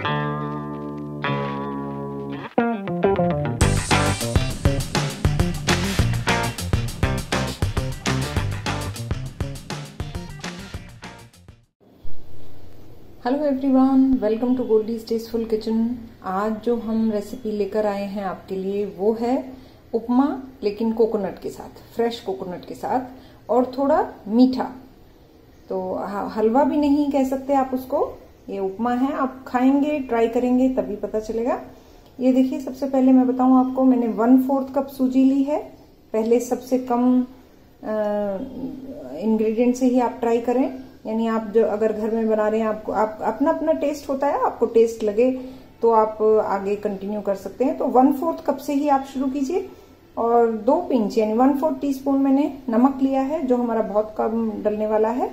Hello everyone welcome to Goldie's tasteful kitchen आज जो हम रेसिपी लेकर आए हैं आपके लिए वो है उपमा, लेकिन कोकोनट के साथ फ्रेश कोकोनट के साथ, और थोड़ा मीठा। तो हलवा भी नहीं कह सकते आप उसको ये उपमा है, आप खाएँगे ट्राई करेंगे, तभी पता चलेगा। ये देखिए, सबसे पहले मैं बताऊँ आपको, मैंने वन फोर्थ कप सूजी ली है। पहले सबसे कम इंग्रेडिएंट से ही आप ट्राई करें। यानी आप जो, अगर घर में बना रहे हैं, आपको, आप अपना अपना टेस्ट होता है, आपको टेस्ट लगे तो आप आगे कंटिन्यू कर सकते हैं। तो वन फोर्थ कप से ही आप शुरू कीजिए। और दो पिंच यानी वन फोर्थ टी स्पून मैंने नमक लिया है, जो हमारा बहुत कम डलने वाला है।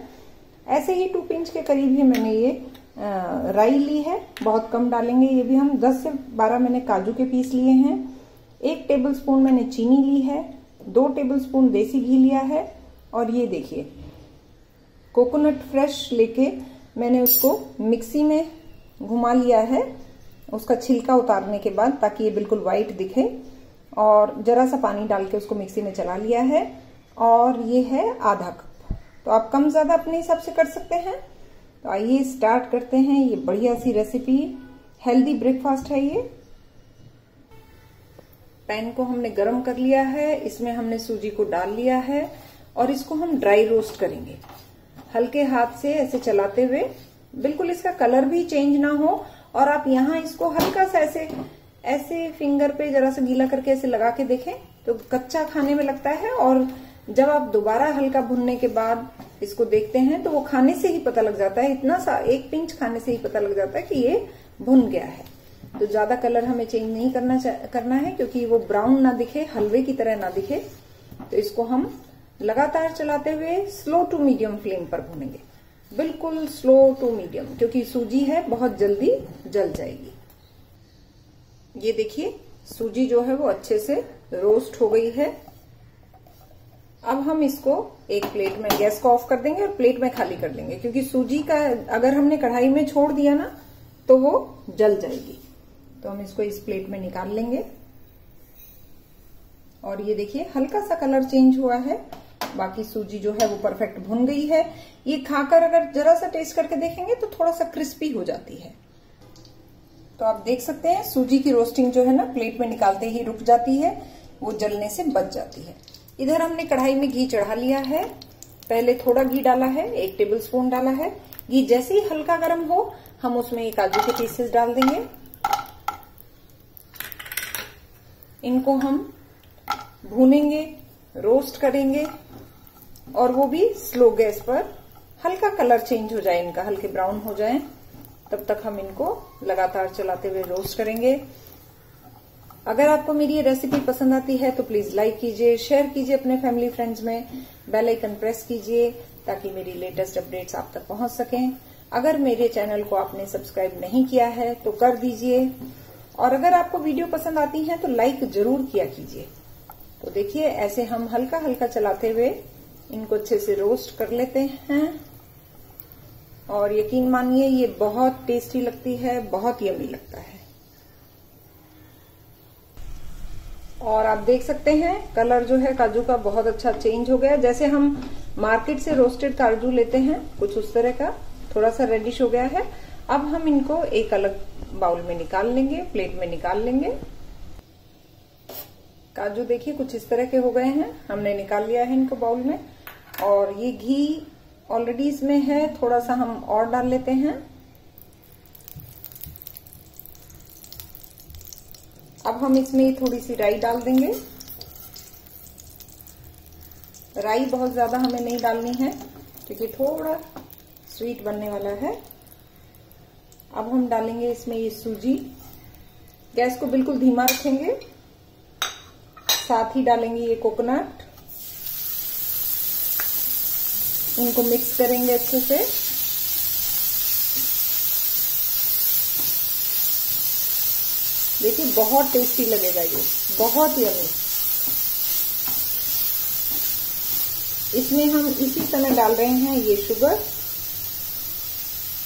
ऐसे ही टू पिंच के करीब ही मैंने ये राई ली है, बहुत कम डालेंगे, ये भी हम 10 से 12 मैंने काजू के पीस लिए हैं। एक टेबल स्पून मैंने चीनी ली है, दो टेबल स्पून देसी घी लिया है, और ये देखिए कोकोनट फ्रेश लेके मैंने उसको मिक्सी में घुमा लिया है, उसका छिलका उतारने के बाद ताकि ये बिल्कुल व्हाइट दिखे, और जरा सा पानी डाल के उसको मिक्सी में चला लिया है, और ये है आधा कप तो आप कम ज़्यादा अपने हिसाब से कर सकते हैं। तो आइए स्टार्ट करते हैं। ये बढ़िया सी रेसिपी हेल्दी ब्रेकफास्ट है ये। पैन को हमने गरम कर लिया है, इसमें हमने सूजी को डाल लिया है और इसको हम ड्राई रोस्ट करेंगे। हल्के हाथ से ऐसे चलाते हुए, बिल्कुल इसका कलर भी चेंज ना हो और आप यहाँ इसको हल्का सा ऐसे ऐसे फिंगर पे जरा सा गीला करके ऐसे लगा के देखें तो कच्चा खाने में लगता है और जब आप दोबारा हल्का भुनने के बाद इसको देखते हैं तो वो खाने से ही पता लग जाता है, इतना सा एक पिंच खाने से ही पता लग जाता है कि ये भुन गया है। तो ज़्यादा कलर हमें चेंज नहीं करना करना है क्योंकि वो ब्राउन ना दिखे, हलवे की तरह ना दिखे। तो इसको हम लगातार चलाते हुए स्लो टू मीडियम फ्लेम पर भूनेंगे। बिल्कुल स्लो टू मीडियम क्योंकि सूजी है, बहुत जल्दी जल जाएगी। ये देखिए, सूजी जो है वो अच्छे से रोस्ट हो गई है। अब हम इसको एक प्लेट में गैस को ऑफ़ कर देंगे और प्लेट में खाली कर लेंगे, क्योंकि सूजी का अगर हमने कढ़ाई में छोड़ दिया ना तो वो जल जाएगी। तो हम इसको इस प्लेट में निकाल लेंगे। और ये देखिए, हल्का सा कलर चेंज हुआ है। बाकी सूजी जो है वो परफेक्ट भुन गई है। ये खाकर अगर जरा सा टेस्ट करके देखेंगे तो थोड़ा सा क्रिस्पी हो जाती है। तो आप देख सकते हैं, सूजी की रोस्टिंग जो है ना प्लेट में निकालते ही रुक जाती है, वो जलने से बच जाती है। इधर हमने कढ़ाई में घी चढ़ा लिया है। पहले थोड़ा घी डाला है, एक टेबल स्पून डाला है। घी जैसे ही हल्का गर्म हो, हम उसमें काजू के पीसेस डाल देंगे। इनको हम भूनेंगे रोस्ट करेंगे और वो भी स्लो गैस पर हल्का कलर चेंज हो जाए, इनका हल्के ब्राउन हो जाए। तब तक हम इनको लगातार चलाते हुए रोस्ट करेंगे। अगर आपको मेरी ये रेसिपी पसंद आती है तो प्लीज़ लाइक कीजिए शेयर कीजिए अपने फैमिली फ्रेंड्स में बेल आइकन प्रेस कीजिए, ताकि मेरी लेटेस्ट अपडेट्स आप तक पहुँच सकें। अगर मेरे चैनल को आपने सब्सक्राइब नहीं किया है तो कर दीजिए। और अगर आपको वीडियो पसंद आती है तो लाइक ज़रूर किया कीजिए। तो देखिए, ऐसे हम हल्का हल्का चलाते हुए इनको अच्छे से रोस्ट कर लेते हैं। और यकीन मानिए, ये बहुत टेस्टी लगती है, बहुत यमी लगता है। और आप देख सकते हैं, कलर जो है काजू का बहुत अच्छा चेंज हो गया जैसे हम मार्केट से रोस्टेड काजू लेते हैं, कुछ उस तरह का थोड़ा सा रेडिश हो गया है। अब हम इनको एक अलग बाउल में निकाल लेंगे प्लेट में निकाल लेंगे। काजू देखिए कुछ इस तरह के हो गए हैं, हमने निकाल लिया है इनको बाउल में। और ये घी ऑलरेडी इसमें है थोड़ा सा हम और डाल लेते हैं। हम इसमें थोड़ी सी राई डाल देंगे। राई बहुत ज़्यादा हमें नहीं डालनी है, क्योंकि थोड़ा स्वीट बनने वाला है। अब हम डालेंगे इसमें ये सूजी। गैस को बिल्कुल धीमा रखेंगे। साथ ही डालेंगे ये कोकोनट इनको मिक्स करेंगे अच्छे से। देखिए, बहुत टेस्टी लगेगा ये, बहुत यमी इसमें हम इसी समय डाल रहे हैं ये शुगर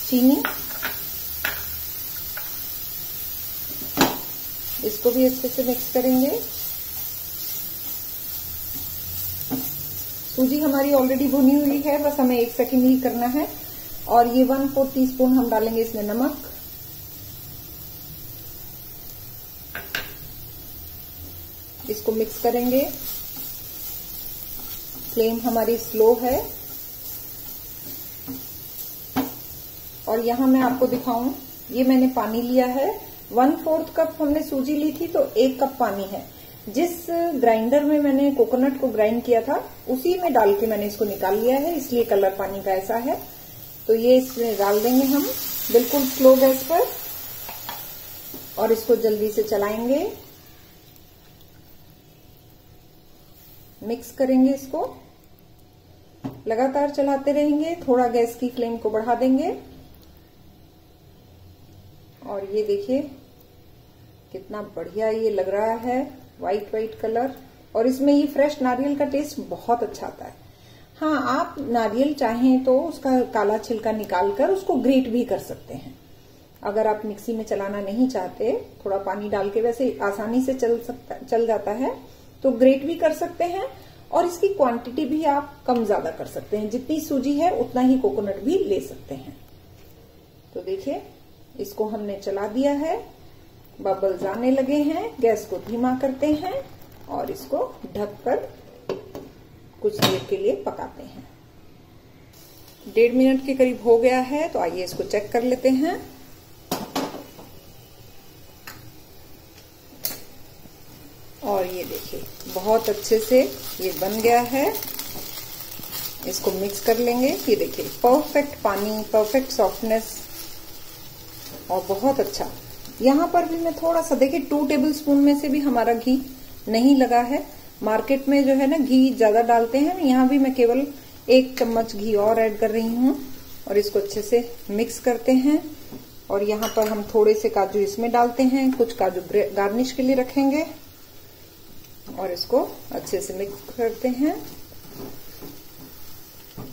चीनी। इसको भी अच्छे से मिक्स करेंगे। सूजी हमारी ऑलरेडी भुनी हुई है, बस हमें एक सेकेंड ही करना है। और ये वन फोर टी स्पून हम डालेंगे इसमें नमक। इसको मिक्स करेंगे। फ्लेम हमारी स्लो है। और यहाँ मैं आपको दिखाऊँ, ये मैंने पानी लिया है। वन फोर्थ कप हमने सूजी ली थी तो एक कप पानी है। जिस ग्राइंडर में मैंने कोकोनट को ग्राइंड किया था, उसी में डाल के मैंने इसको निकाल लिया है, इसलिए कलर पानी का ऐसा है। तो ये इसमें डाल देंगे हम, बिल्कुल स्लो गैस पर। और इसको जल्दी से चलाएँगे। मिक्स करेंगे इसको। लगातार चलाते रहेंगे, थोड़ा गैस की फ्लेम को बढ़ा देंगे। और ये देखिए, कितना बढ़िया ये लग रहा है व्हाइट व्हाइट कलर और इसमें ये फ्रेश नारियल का टेस्ट बहुत अच्छा आता है। हाँ आप नारियल चाहें तो उसका काला छिलका निकालकर उसको ग्रेट भी कर सकते हैं। अगर आप मिक्सी में चलाना नहीं चाहते, थोड़ा पानी डाल के वैसे आसानी से चल सकता, चल जाता है। तो ग्रेट भी कर सकते हैं और इसकी क्वांटिटी भी आप कम ज़्यादा कर सकते हैं। जितनी सूजी है, उतना ही कोकोनट भी ले सकते हैं। तो देखिए, इसको हमने चला दिया है। बबल्स आने लगे हैं, गैस को धीमा करते हैं और इसको ढककर कुछ देर के लिए पकाते हैं। डेढ़ मिनट के करीब हो गया है तो आइए इसको चेक कर लेते हैं। और ये देखिए, बहुत अच्छे से ये बन गया है। इसको मिक्स कर लेंगे। ये देखिए परफेक्ट पानी परफेक्ट सॉफ्टनेस और बहुत अच्छा। यहाँ पर भी मैं थोड़ा सा देखिए टू टेबल स्पून में से भी हमारा घी नहीं लगा है। मार्केट में जो है ना, घी ज़्यादा डालते हैं। यहाँ भी मैं केवल एक चम्मच घी और ऐड कर रही हूँ और इसको अच्छे से मिक्स करते हैं। और यहाँ पर हम थोड़े से काजू इसमें डालते हैं। कुछ काजू गार्निश के लिए रखेंगे। और इसको अच्छे से मिक्स करते हैं।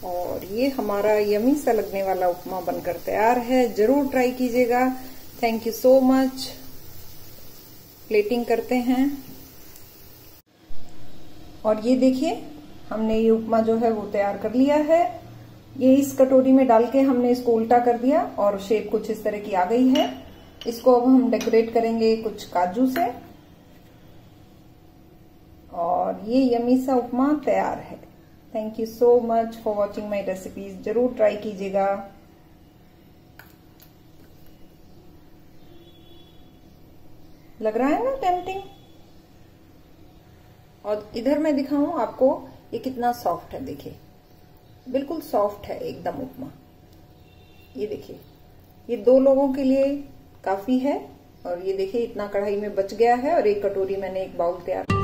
और ये हमारा यमी सा लगने वाला उपमा बनकर तैयार है। ज़रूर ट्राई कीजिएगा। Thank you so much plating करते हैं। और ये देखिए, हमने ये उपमा जो है वो तैयार कर लिया है। ये इस कटोरी में डाल के हमने इसको उल्टा कर दिया और शेप कुछ इस तरह की आ गई है। इसको अब हम डेकोरेट करेंगे कुछ काजू से। और ये यमी सा उपमा तैयार है। Thank you so much for watching my recipes ज़रूर ट्राई कीजिएगा। लग रहा है ना टेम्पटिंग और इधर मैं दिखाऊँ आपको, ये कितना सॉफ्ट है, देखिए। बिल्कुल सॉफ्ट है, एकदम उपमा। ये देखिए, ये दो लोगों के लिए काफ़ी है, और ये देखिए, इतना कढ़ाई में बच गया है, और एक कटोरी मैंने एक बाउल तैयार